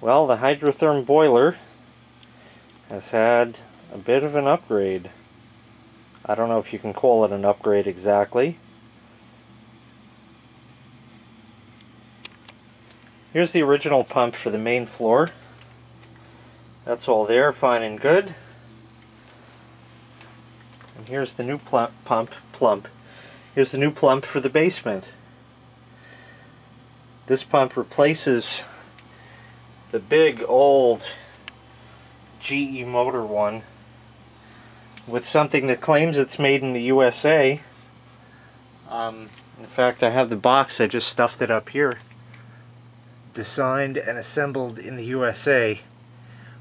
Well, the hydrotherm boiler has had a bit of an upgrade. I don't know if you can call it an upgrade exactly. Here's the original pump for the main floor. That's all there, fine and good. And here's the new plump, pump, plump. Here's the new plump for the basement. This pump replaces the big old GE motor one with something that claims it's made in the USA. Um, in fact, I have the box, I just stuffed it up here. Designed and assembled in the USA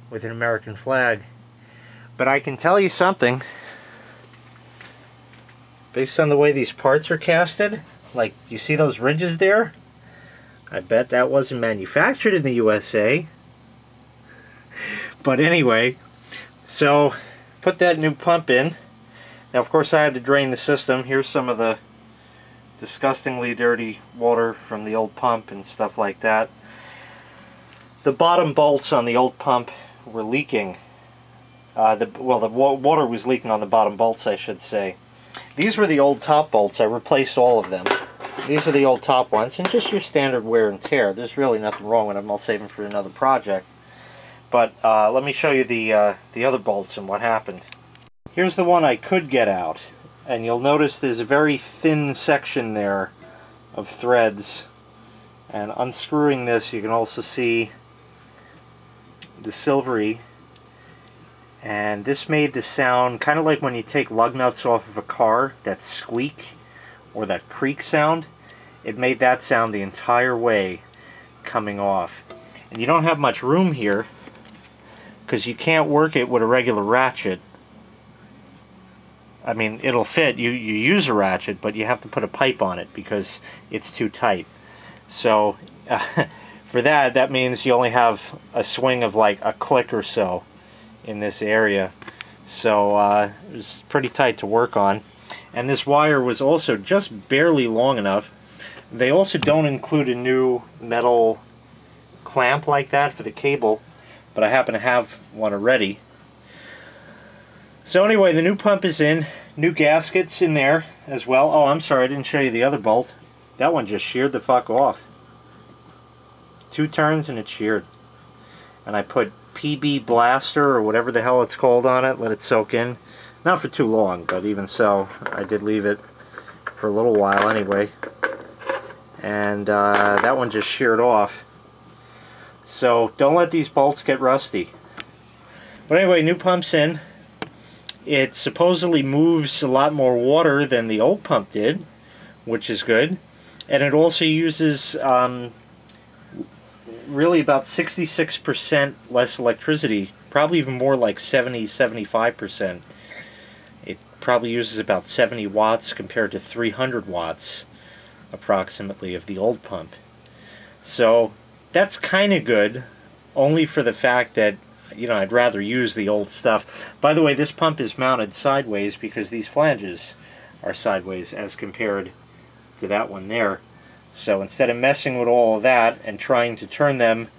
with an American flag. But I can tell you something. Based on the way these parts are casted, like you see those ridges there? I bet that wasn't manufactured in the USA. But anyway, so put that new pump in. Now of course I had to drain the system. Here's some of the disgustingly dirty water from the old pump and stuff like that. The bottom bolts on the old pump were leaking. Uh, the, well, the wa water was leaking on the bottom bolts, I should say. These were the old top bolts. I replaced all of them. These are the old top ones, and just your standard wear and tear. There's really nothing wrong with them. I'll save them for another project. But uh, let me show you the, uh, the other bolts and what happened. Here's the one I could get out. And you'll notice there's a very thin section there of threads. And unscrewing this, you can also see the silvery. And this made the sound kind of like when you take lug nuts off of a car, that squeak or that creak sound. It made that sound the entire way coming off. And you don't have much room here because you can't work it with a regular ratchet. I mean, it'll fit. You, you use a ratchet, but you have to put a pipe on it because it's too tight. So uh, for that, that means you only have a swing of like a click or so in this area. So uh, it's pretty tight to work on. And this wire was also just barely long enough. They also don't include a new metal clamp like that for the cable but I happen to have one already. So anyway, the new pump is in, new gaskets in there as well. Oh, I'm sorry, I didn't show you the other bolt. That one just sheared the fuck off. Two turns and it sheared. And I put PB Blaster or whatever the hell it's called on it, let it soak in. Not for too long, but even so, I did leave it for a little while anyway. And uh, that one just sheared off. So don't let these bolts get rusty. But anyway, new pump's in. It supposedly moves a lot more water than the old pump did, which is good. And it also uses um, really about 66% less electricity, probably even more like 70, 75%. Probably uses about 70 watts compared to 300 watts approximately of the old pump. So that's kind of good, only for the fact that you know I'd rather use the old stuff. By the way, this pump is mounted sideways because these flanges are sideways as compared to that one there. So instead of messing with all of that and trying to turn them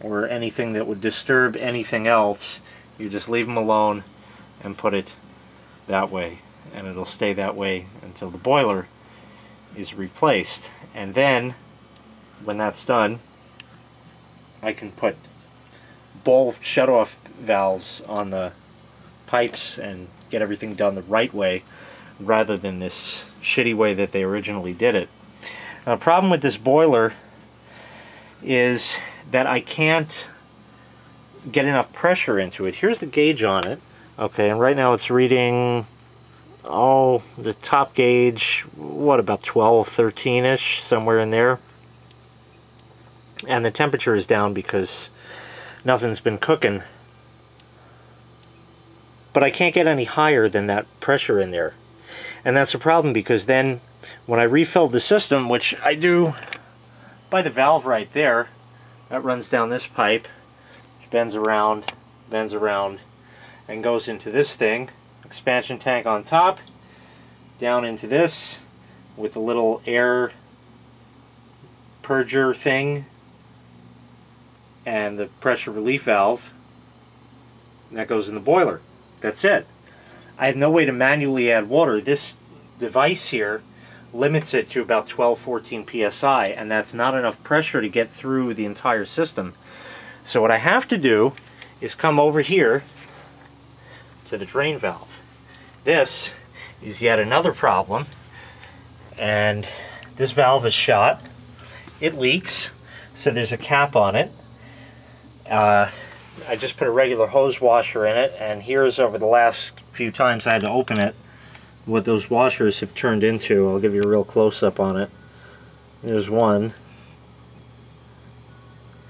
or anything that would disturb anything else, you just leave them alone and put it that way. And it'll stay that way until the boiler is replaced. And then, when that's done, I can put ball shut-off valves on the pipes and get everything done the right way rather than this shitty way that they originally did it. Now, the problem with this boiler is that I can't get enough pressure into it. Here's the gauge on it. Okay, and right now it's reading, oh, the top gauge, what, about 12, 13-ish, somewhere in there. And the temperature is down because nothing's been cooking. But I can't get any higher than that pressure in there. And that's a problem because then when I refill the system which I do by the valve right there that runs down this pipe bends around bends around and goes into this thing expansion tank on top down into this with a little air purger thing and the pressure relief valve. That goes in the boiler. That's it. I have no way to manually add water. This device here limits it to about 12 14 psi and that's not enough pressure to get through the entire system so what I have to do is come over here to the drain valve this is yet another problem and this valve is shot it leaks so there's a cap on it uh, I just put a regular hose washer in it and here's over the last few times I had to open it what those washers have turned into. I'll give you a real close-up on it. There's one.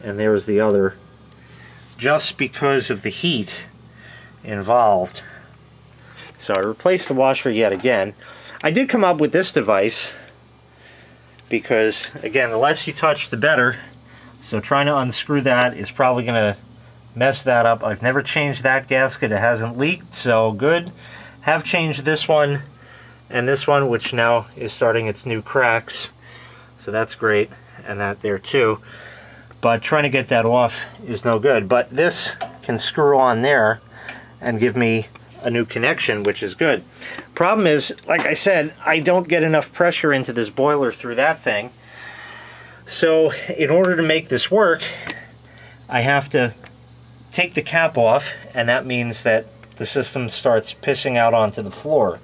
And there's the other. Just because of the heat involved. So I replaced the washer yet again. I did come up with this device because, again, the less you touch, the better. So trying to unscrew that is probably going to mess that up. I've never changed that gasket. It hasn't leaked, so good. Have changed this one and this one, which now is starting its new cracks. So that's great, and that there too. But trying to get that off is no good. But this can screw on there and give me a new connection, which is good. Problem is, like I said, I don't get enough pressure into this boiler through that thing. So in order to make this work, I have to take the cap off, and that means that the system starts pissing out onto the floor.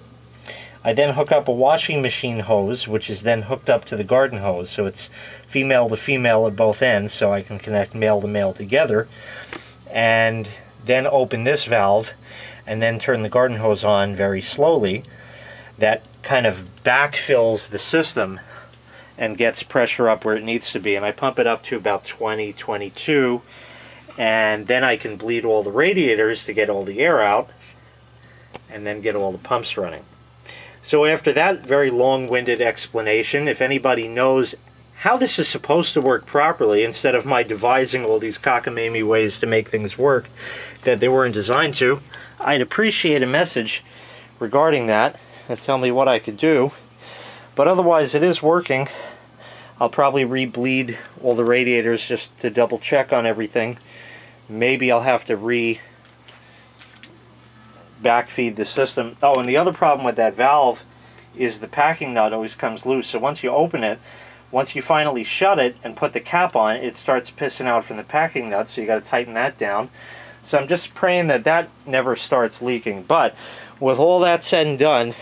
I then hook up a washing machine hose, which is then hooked up to the garden hose. So it's female to female at both ends, so I can connect male to male together. And then open this valve, and then turn the garden hose on very slowly. That kind of backfills the system and gets pressure up where it needs to be. And I pump it up to about 20, 22 and then I can bleed all the radiators to get all the air out and then get all the pumps running. So after that very long-winded explanation, if anybody knows how this is supposed to work properly instead of my devising all these cockamamie ways to make things work that they weren't designed to, I'd appreciate a message regarding that and tell me what I could do. But otherwise it is working. I'll probably re-bleed all the radiators just to double check on everything maybe I'll have to re backfeed the system. Oh, and the other problem with that valve is the packing nut always comes loose. So once you open it, once you finally shut it and put the cap on, it starts pissing out from the packing nut, so you got to tighten that down. So I'm just praying that that never starts leaking. But with all that said and done,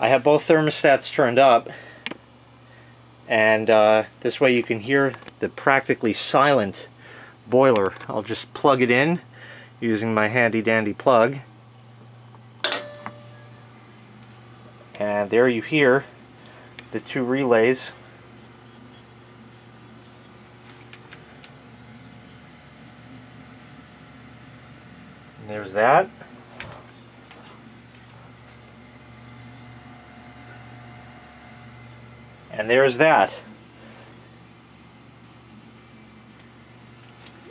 I have both thermostats turned up, and uh, this way you can hear the practically silent boiler. I'll just plug it in using my handy dandy plug. And there you hear the two relays. There's that. And there's that.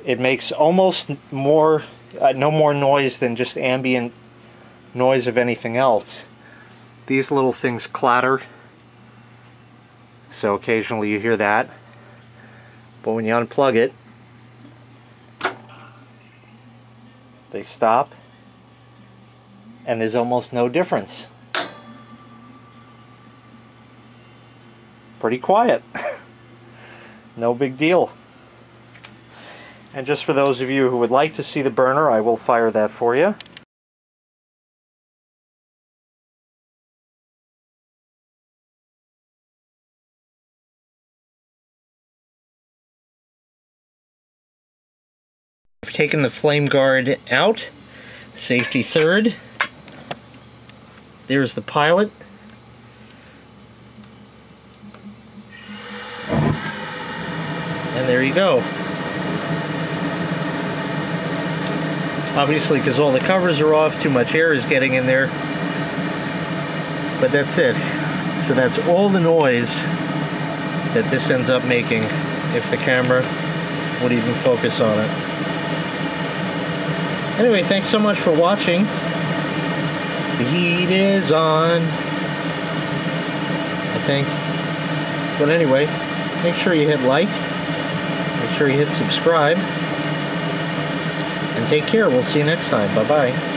it makes almost more uh, no more noise than just ambient noise of anything else these little things clatter so occasionally you hear that but when you unplug it they stop and there's almost no difference. Pretty quiet. No big deal. And just for those of you who would like to see the burner, I will fire that for you. I've taken the flame guard out, safety third. There's the pilot. And there you go. obviously because all the covers are off too much air is getting in there but that's it so that's all the noise that this ends up making if the camera would even focus on it anyway thanks so much for watching the heat is on I think but anyway make sure you hit like make sure you hit subscribe. And take care. We'll see you next time. Bye bye.